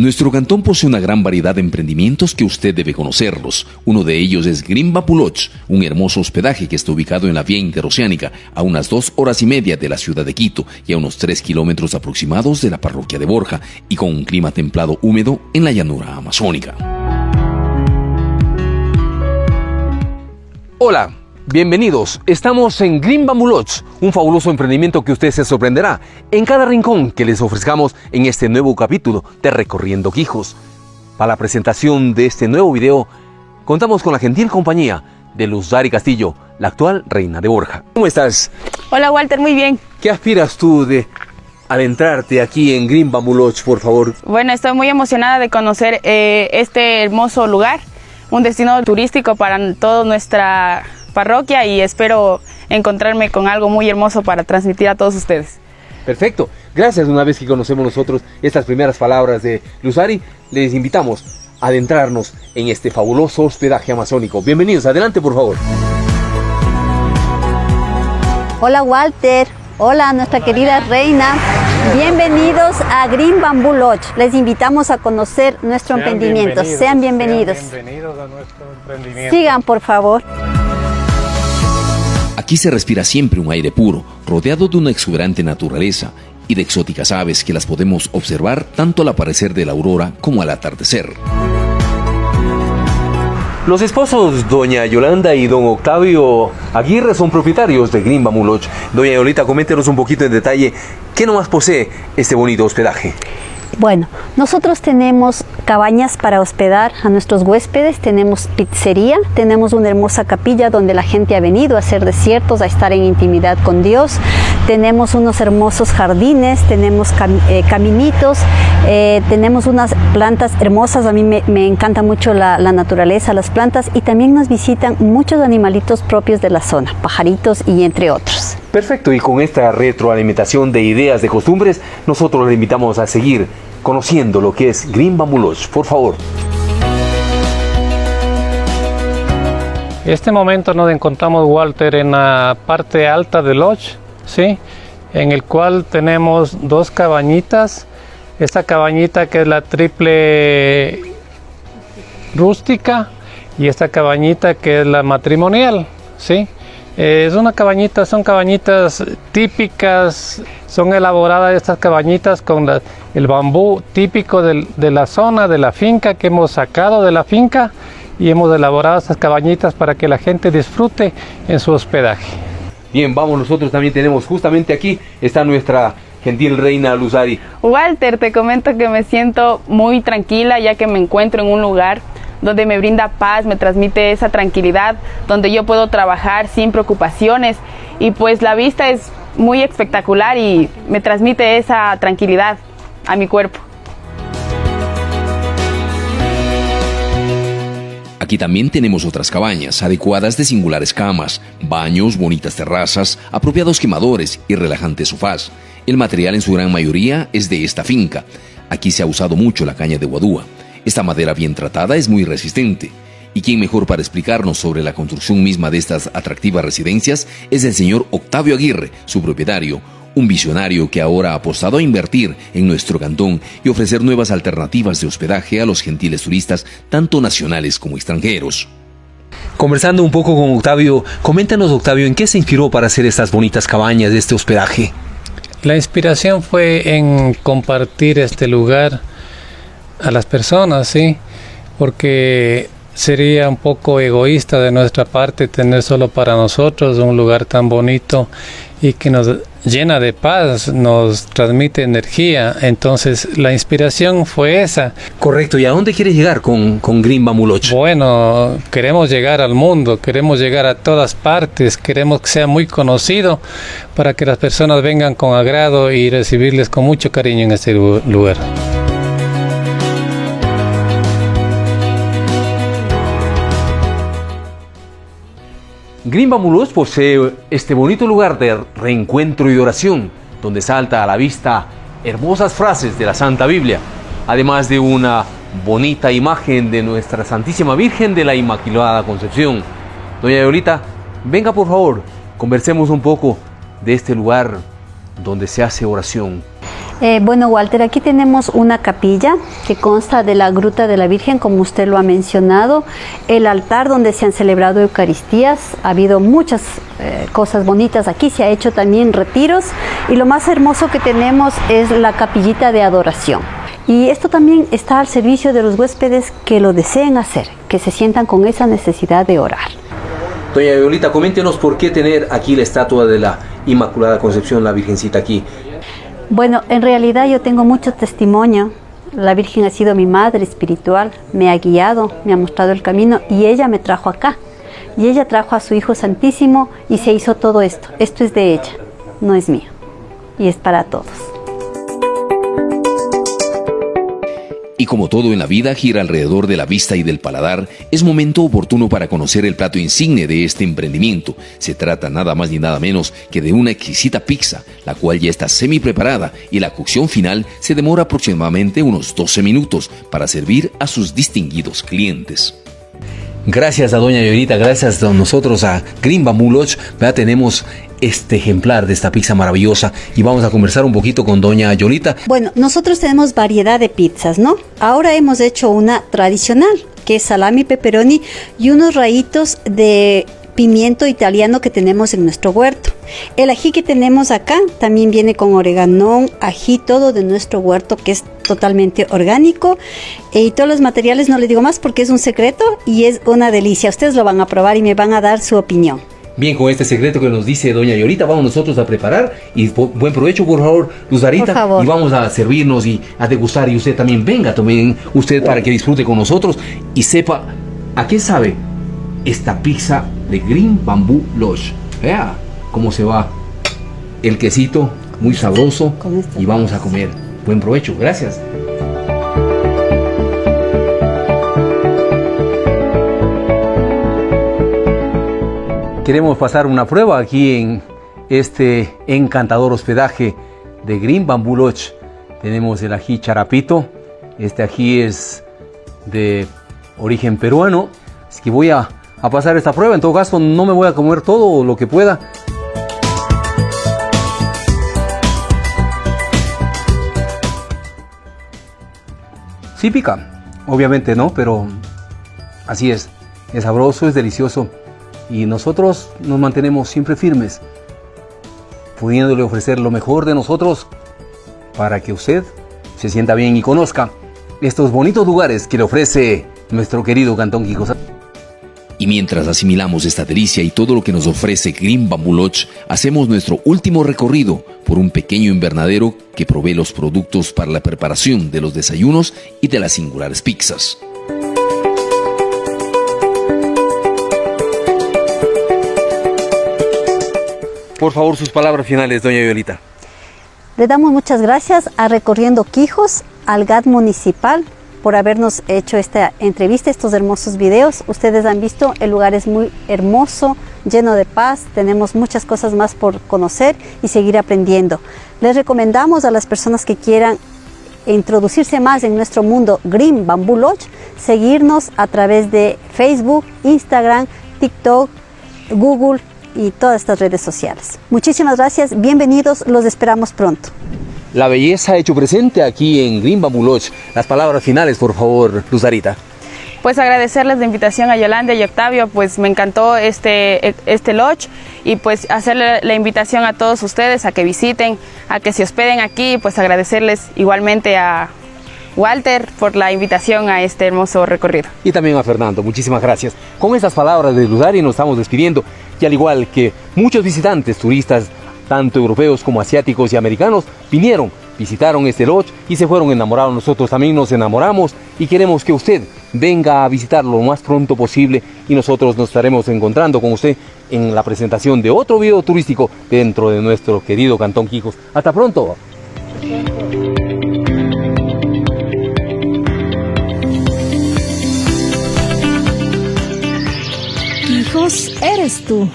Nuestro cantón posee una gran variedad de emprendimientos que usted debe conocerlos. Uno de ellos es Grimba Puloch, un hermoso hospedaje que está ubicado en la vía interoceánica, a unas dos horas y media de la ciudad de Quito y a unos tres kilómetros aproximados de la parroquia de Borja, y con un clima templado húmedo en la llanura amazónica. Hola, Bienvenidos, estamos en Green Bamboo un fabuloso emprendimiento que usted se sorprenderá en cada rincón que les ofrezcamos en este nuevo capítulo de Recorriendo Quijos. Para la presentación de este nuevo video, contamos con la gentil compañía de Luz Dari Castillo, la actual reina de Borja. ¿Cómo estás? Hola Walter, muy bien. ¿Qué aspiras tú de adentrarte aquí en Green Bamboo por favor? Bueno, estoy muy emocionada de conocer eh, este hermoso lugar, un destino turístico para toda nuestra parroquia y espero encontrarme con algo muy hermoso para transmitir a todos ustedes. Perfecto, gracias una vez que conocemos nosotros estas primeras palabras de Luzari, les invitamos a adentrarnos en este fabuloso hospedaje amazónico. Bienvenidos, adelante por favor. Hola Walter, hola nuestra querida reina. Bienvenidos a Green Bamboo Lodge. Les invitamos a conocer nuestro emprendimiento. sean bienvenidos. Sean bienvenidos a nuestro emprendimiento. Sigan, por favor. Aquí se respira siempre un aire puro, rodeado de una exuberante naturaleza y de exóticas aves que las podemos observar tanto al aparecer de la aurora como al atardecer. Los esposos doña Yolanda y don Octavio Aguirre son propietarios de Green Bamboo Doña Yolita, coméntenos un poquito en detalle qué nomás posee este bonito hospedaje. Bueno, nosotros tenemos cabañas para hospedar a nuestros huéspedes, tenemos pizzería, tenemos una hermosa capilla donde la gente ha venido a hacer desiertos, a estar en intimidad con Dios, tenemos unos hermosos jardines, tenemos eh, caminitos, eh, tenemos unas plantas hermosas, a mí me, encanta mucho la, la, naturaleza, las plantas y también nos visitan muchos animalitos propios de la zona, pajaritos y entre otros. Perfecto, y con esta retroalimentación de ideas, de costumbres, nosotros le invitamos a seguir conociendo lo que es Green Bamboo Por favor. En este momento nos encontramos, Walter, en la parte alta del Lodge, ¿sí? en el cual tenemos dos cabañitas. Esta cabañita que es la triple rústica y esta cabañita que es la matrimonial. ¿sí? Eh, es una cabañita, son cabañitas típicas, son elaboradas estas cabañitas con el bambú típico de la zona, de la finca que hemos sacado de la finca y hemos elaborado estas cabañitas para que la gente disfrute en su hospedaje. Bien, vamos, nosotros también tenemos justamente aquí, está nuestra gentil reina Luzari. Walter, te comento que me siento muy tranquila ya que me encuentro en un lugar donde me brinda paz, me transmite esa tranquilidad, donde yo puedo trabajar sin preocupaciones y pues la vista es muy espectacular y me transmite esa tranquilidad a mi cuerpo. Aquí también tenemos otras cabañas, adecuadas de singulares camas, baños, bonitas terrazas, apropiados quemadores y relajantes sofás. El material en su gran mayoría es de esta finca. Aquí se ha usado mucho la caña de guadúa. Esta madera bien tratada es muy resistente. Y quién mejor para explicarnos sobre la construcción misma de estas atractivas residencias es el señor Octavio Aguirre, su propietario, un visionario que ahora ha apostado a invertir en nuestro cantón y ofrecer nuevas alternativas de hospedaje a los gentiles turistas, tanto nacionales como extranjeros. Conversando un poco con Octavio, coméntanos Octavio, ¿en qué se inspiró para hacer estas bonitas cabañas de este hospedaje? La inspiración fue en compartir este lugar a las personas, sí, porque sería un poco egoísta de nuestra parte tener solo para nosotros un lugar tan bonito y que nos llena de paz, nos transmite energía. Entonces la inspiración fue esa. Correcto, ¿y a dónde quieres llegar con, con Green Bamuloch? Bueno, queremos llegar al mundo, queremos llegar a todas partes, queremos que sea muy conocido para que las personas vengan con agrado y recibirles con mucho cariño en este lugar. Green Bambulós posee este bonito lugar de reencuentro y oración, donde salta a la vista hermosas frases de la Santa Biblia, además de una bonita imagen de nuestra Santísima Virgen de la Inmaculada Concepción. Doña Yolita, venga por favor, conversemos un poco de este lugar donde se hace oración. Eh, bueno, Walter, aquí tenemos una capilla que consta de la Gruta de la Virgen, como usted lo ha mencionado, el altar donde se han celebrado Eucaristías, ha habido muchas eh, cosas bonitas aquí, se ha hecho también retiros y lo más hermoso que tenemos es la capillita de adoración. Y esto también está al servicio de los huéspedes que lo deseen hacer, que se sientan con esa necesidad de orar. Doña Violita, coméntenos por qué tener aquí la estatua de la Inmaculada Concepción, la Virgencita aquí. Bueno, en realidad yo tengo mucho testimonio. La Virgen ha sido mi madre espiritual, me ha guiado, me ha mostrado el camino y ella me trajo acá. Y ella trajo a su Hijo Santísimo y se hizo todo esto. Esto es de ella, no es mío. Y es para todos. Y como todo en la vida gira alrededor de la vista y del paladar, es momento oportuno para conocer el plato insigne de este emprendimiento. Se trata nada más ni nada menos que de una exquisita pizza, la cual ya está semi preparada y la cocción final se demora aproximadamente unos 12 minutos para servir a sus distinguidos clientes. Gracias a Doña Llorita, gracias a nosotros a Green Bamboo ya tenemos este ejemplar de esta pizza maravillosa y vamos a conversar un poquito con doña Yolita. Bueno, nosotros tenemos variedad de pizzas, ¿no? Ahora hemos hecho una tradicional, que es salami pepperoni y unos rayitos de pimiento italiano que tenemos en nuestro huerto. El ají que tenemos acá también viene con oregano, ají, todo de nuestro huerto que es totalmente orgánico. Y todos los materiales no le digo más porque es un secreto y es una delicia. Ustedes lo van a probar y me van a dar su opinión. Bien, con este secreto que nos dice doña Yorita, vamos nosotros a preparar y buen provecho, por favor, Luzarita. Y vamos a servirnos y a degustar y usted también venga, también usted para que disfrute con nosotros y sepa a qué sabe esta pizza de Green Bamboo Lodge. Vea cómo se va el quesito, muy sabroso y vamos a comer. Buen provecho, gracias. Queremos pasar una prueba aquí en este encantador hospedaje de Green Bamboo Lodge. Tenemos el ají charapito. Este ají es de origen peruano. Así que voy a, a pasar esta prueba. En todo caso, no me voy a comer todo lo que pueda. Sí pica, obviamente no, pero así es. Es sabroso, es delicioso y nosotros nos mantenemos siempre firmes, pudiéndole ofrecer lo mejor de nosotros para que usted se sienta bien y conozca estos bonitos lugares que le ofrece nuestro querido Cantón Quijosa. Y mientras asimilamos esta delicia y todo lo que nos ofrece Green Bamboo Lodge, hacemos nuestro último recorrido por un pequeño invernadero que provee los productos para la preparación de los desayunos y de las singulares pizzas. Por favor, sus palabras finales, doña Violita. Le damos muchas gracias a Recorriendo Quijos, al GAT Municipal, por habernos hecho esta entrevista, estos hermosos videos. Ustedes han visto, el lugar es muy hermoso, lleno de paz, tenemos muchas cosas más por conocer y seguir aprendiendo. Les recomendamos a las personas que quieran introducirse más en nuestro mundo Green Bamboo Lodge, seguirnos a través de Facebook, Instagram, TikTok, Google, y todas estas redes sociales. Muchísimas gracias, bienvenidos, los esperamos pronto. La belleza hecho presente aquí en Green Bamboo Las palabras finales, por favor, Luzarita. Pues agradecerles la invitación a Yolanda y Octavio, pues me encantó este, este lodge y pues hacerle la invitación a todos ustedes a que visiten, a que se hospeden aquí, pues agradecerles igualmente a Walter por la invitación a este hermoso recorrido. Y también a Fernando, muchísimas gracias. Con estas palabras de y nos estamos despidiendo y al igual que muchos visitantes turistas, tanto europeos como asiáticos y americanos, vinieron, visitaron este lodge y se fueron enamorados. Nosotros también nos enamoramos y queremos que usted venga a visitarlo lo más pronto posible y nosotros nos estaremos encontrando con usted en la presentación de otro video turístico dentro de nuestro querido Cantón Quijos. Hasta pronto. Eres tú.